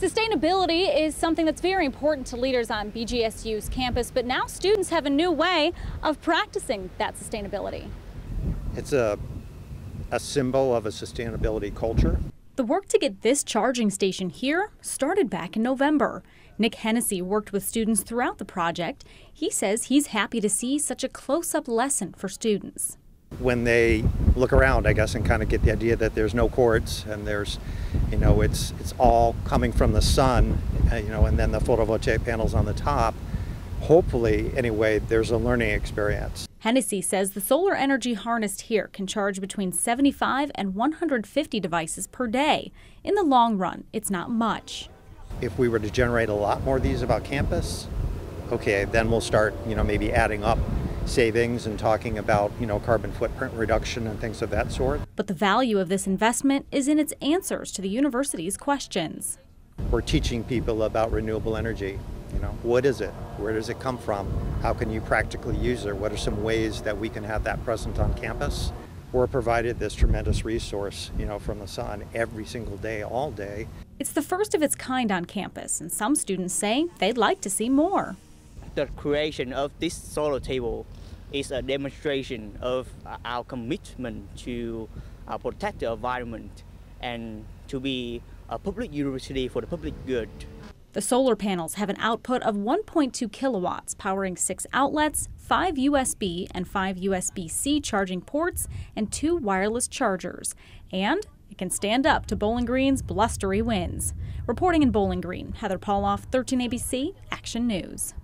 Sustainability is something that's very important to leaders on BGSU's campus, but now students have a new way of practicing that sustainability. It's a, a symbol of a sustainability culture. The work to get this charging station here started back in November. Nick Hennessy worked with students throughout the project. He says he's happy to see such a close up lesson for students when they look around, I guess, and kind of get the idea that there's no cords and there's, you know, it's it's all coming from the sun, uh, you know, and then the photovoltaic panels on the top. Hopefully, anyway, there's a learning experience. Hennessy says the solar energy harnessed here can charge between 75 and 150 devices per day. In the long run, it's not much. If we were to generate a lot more of these about campus, okay, then we'll start, you know, maybe adding up savings and talking about, you know, carbon footprint reduction and things of that sort. But the value of this investment is in its answers to the university's questions. We're teaching people about renewable energy. You know, what is it? Where does it come from? How can you practically use it? What are some ways that we can have that present on campus? We're provided this tremendous resource, you know, from the sun every single day, all day. It's the first of its kind on campus, and some students say they'd like to see more the creation of this solar table is a demonstration of our commitment to uh, protect the environment and to be a public university for the public good. The solar panels have an output of 1.2 kilowatts, powering six outlets, five USB and five USB C charging ports, and two wireless chargers. And it can stand up to Bowling Green's blustery winds. Reporting in Bowling Green, Heather Pauloff, 13 ABC, Action News.